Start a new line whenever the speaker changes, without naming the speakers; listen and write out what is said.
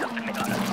got it. I